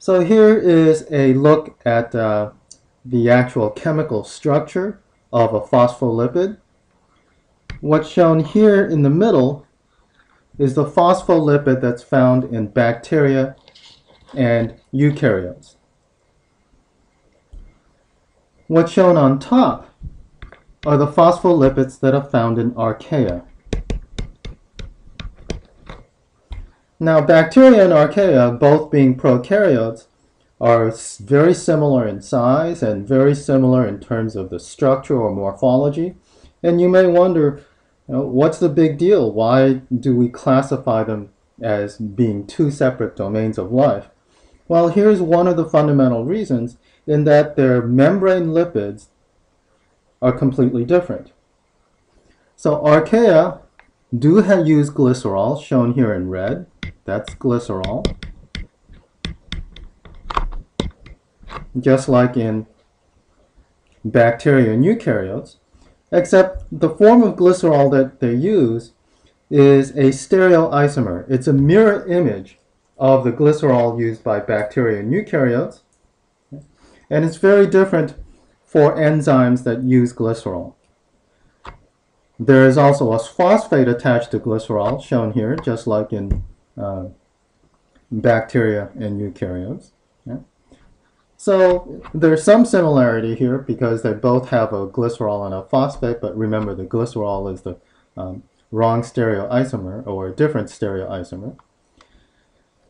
So here is a look at uh, the actual chemical structure of a phospholipid. What's shown here in the middle is the phospholipid that's found in bacteria and eukaryotes. What's shown on top are the phospholipids that are found in archaea. Now, bacteria and archaea, both being prokaryotes, are very similar in size and very similar in terms of the structure or morphology. And you may wonder, you know, what's the big deal? Why do we classify them as being two separate domains of life? Well, here's one of the fundamental reasons in that their membrane lipids are completely different. So archaea do use glycerol, shown here in red. That's glycerol. Just like in bacteria and eukaryotes, except the form of glycerol that they use is a stereoisomer. It's a mirror image of the glycerol used by bacteria and eukaryotes, and it's very different for enzymes that use glycerol. There is also a phosphate attached to glycerol, shown here, just like in uh, bacteria and eukaryotes. Yeah. So there's some similarity here because they both have a glycerol and a phosphate, but remember the glycerol is the um, wrong stereoisomer or a different stereoisomer.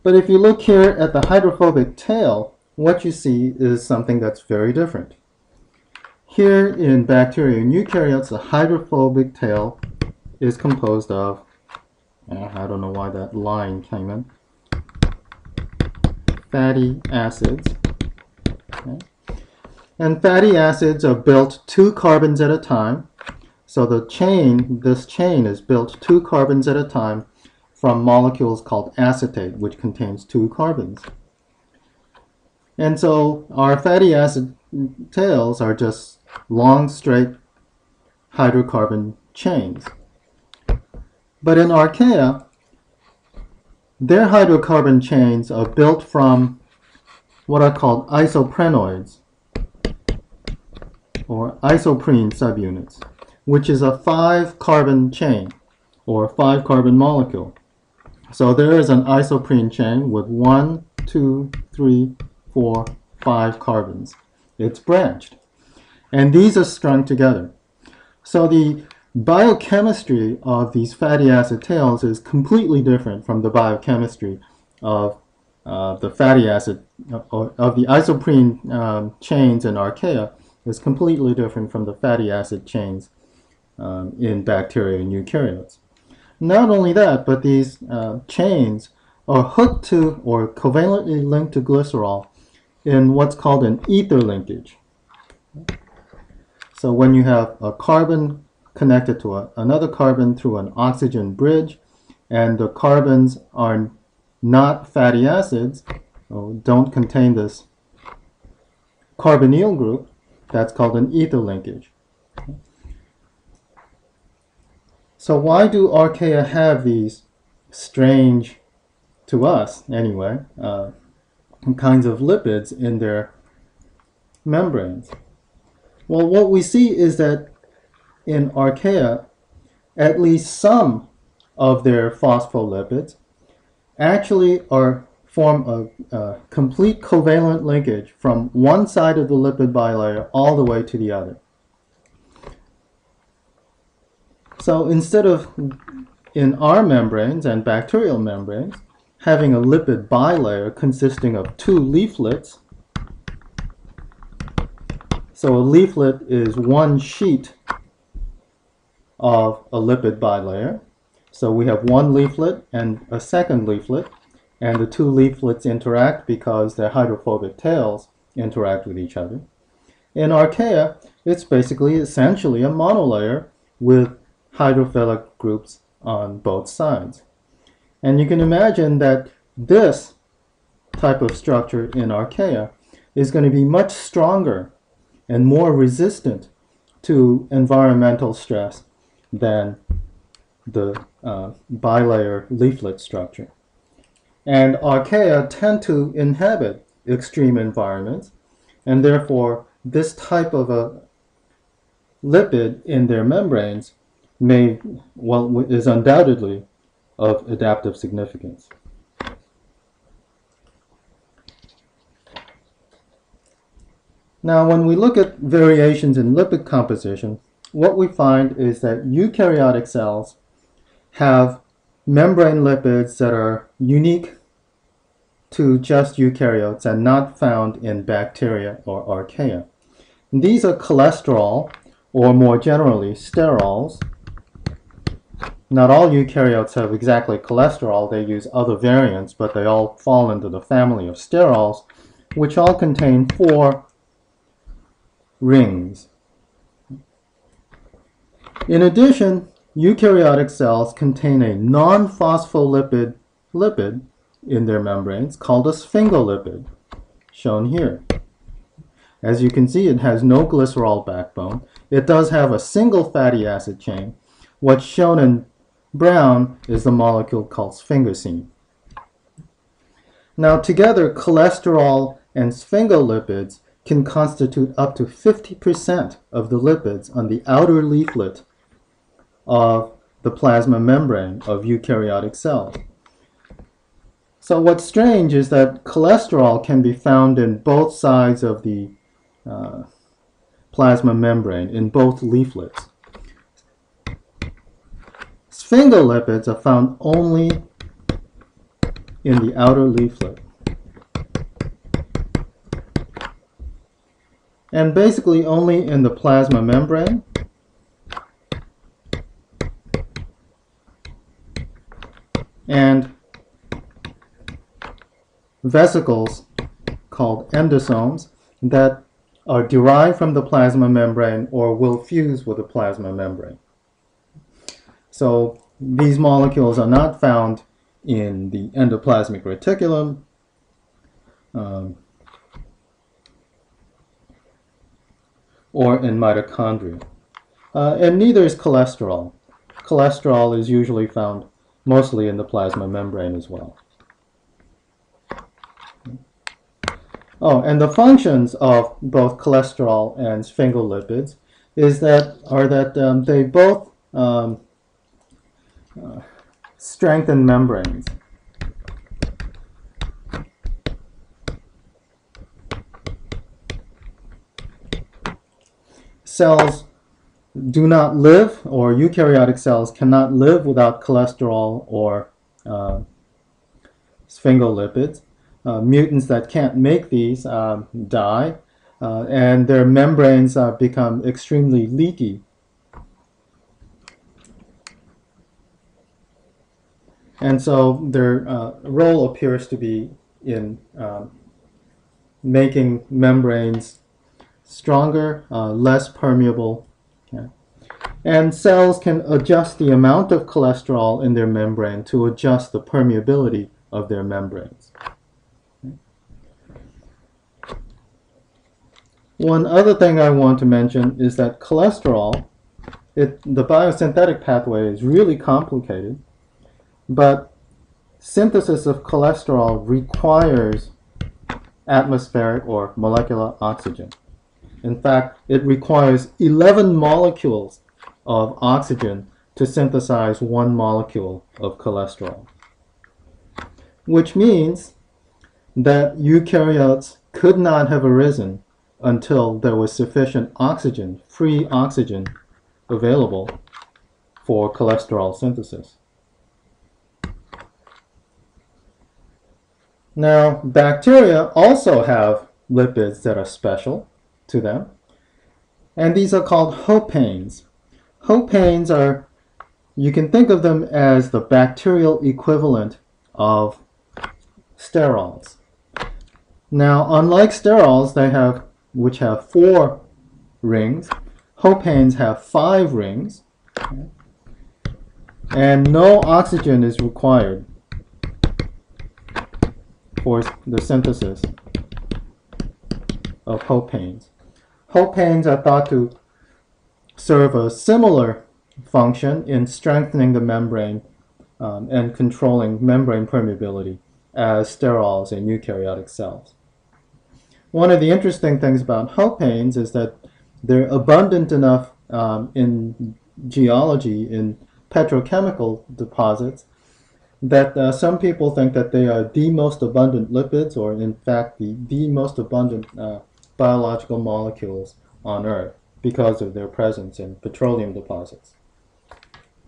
But if you look here at the hydrophobic tail, what you see is something that's very different. Here in bacteria and eukaryotes, the hydrophobic tail is composed of, I don't know why that line came in, fatty acids. Okay. And fatty acids are built two carbons at a time. So the chain, this chain is built two carbons at a time from molecules called acetate, which contains two carbons. And so our fatty acid tails are just long, straight hydrocarbon chains. But in archaea, their hydrocarbon chains are built from what are called isoprenoids, or isoprene subunits, which is a five-carbon chain, or five-carbon molecule. So there is an isoprene chain with one, two, three, four, five carbons. It's branched. And these are strung together. So the biochemistry of these fatty acid tails is completely different from the biochemistry of uh, the fatty acid, uh, of the isoprene um, chains in archaea is completely different from the fatty acid chains um, in bacteria and eukaryotes. Not only that, but these uh, chains are hooked to or covalently linked to glycerol in what's called an ether linkage. So when you have a carbon connected to a, another carbon through an oxygen bridge, and the carbons are not fatty acids, don't contain this carbonyl group, that's called an ether linkage. So why do archaea have these strange, to us anyway, uh, kinds of lipids in their membranes? Well, what we see is that in archaea, at least some of their phospholipids actually are form a, a, complete covalent linkage from one side of the lipid bilayer all the way to the other. So instead of in our membranes and bacterial membranes having a lipid bilayer consisting of two leaflets, so a leaflet is one sheet of a lipid bilayer. So we have one leaflet and a second leaflet, and the two leaflets interact because their hydrophobic tails interact with each other. In archaea, it's basically essentially a monolayer with hydrophilic groups on both sides. And you can imagine that this type of structure in archaea is going to be much stronger and more resistant to environmental stress than the uh, bilayer leaflet structure. And archaea tend to inhabit extreme environments, and therefore this type of a lipid in their membranes may, well, is undoubtedly of adaptive significance. Now, when we look at variations in lipid composition, what we find is that eukaryotic cells have membrane lipids that are unique to just eukaryotes and not found in bacteria or archaea. These are cholesterol, or more generally, sterols. Not all eukaryotes have exactly cholesterol, they use other variants, but they all fall into the family of sterols, which all contain four rings. In addition, eukaryotic cells contain a non-phospholipid lipid in their membranes called a sphingolipid, shown here. As you can see, it has no glycerol backbone. It does have a single fatty acid chain. What's shown in brown is the molecule called sphingosine. Now together, cholesterol and sphingolipids can constitute up to 50% of the lipids on the outer leaflet of the plasma membrane of eukaryotic cells. So what's strange is that cholesterol can be found in both sides of the uh, plasma membrane, in both leaflets. Sphingolipids are found only in the outer leaflet. and basically only in the plasma membrane. And vesicles called endosomes that are derived from the plasma membrane or will fuse with the plasma membrane. So these molecules are not found in the endoplasmic reticulum. Um, or in mitochondria. Uh, and neither is cholesterol. Cholesterol is usually found mostly in the plasma membrane as well. Oh, and the functions of both cholesterol and sphingolipids is that are that um, they both um, uh, strengthen membranes. cells do not live, or eukaryotic cells cannot live without cholesterol or uh, sphingolipids. Uh, mutants that can't make these uh, die, uh, and their membranes uh, become extremely leaky. And so their uh, role appears to be in making membranes stronger, less permeable. And cells can adjust the amount of cholesterol in their membrane to adjust the permeability of their membranes. One other thing I want to mention is that cholesterol, it, the biosynthetic pathway is really complicated, but synthesis of cholesterol requires atmospheric or molecular oxygen. In fact, it requires 11 molecules of oxygen to synthesize one molecule of cholesterol. Which means that eukaryotes could not have arisen until there was sufficient oxygen, free oxygen, available for cholesterol synthesis. Now, bacteria also have lipids that are special to them. And these are called hopanes. Hopanes are, you can think of them as the bacterial equivalent of sterols. Now, unlike sterols, they have, which have four rings, hopanes have five rings, and no oxygen is required for the synthesis of hopanes. Hopanes are thought to serve a similar function in strengthening the membrane um, and controlling membrane permeability as sterols in eukaryotic cells. one of the interesting things about hopanes is that they're abundant enough um, in geology, in petrochemical deposits, that uh, some people think that they are the most abundant lipids, or in fact, the, the most abundant uh, biological molecules on Earth because of their presence in petroleum deposits.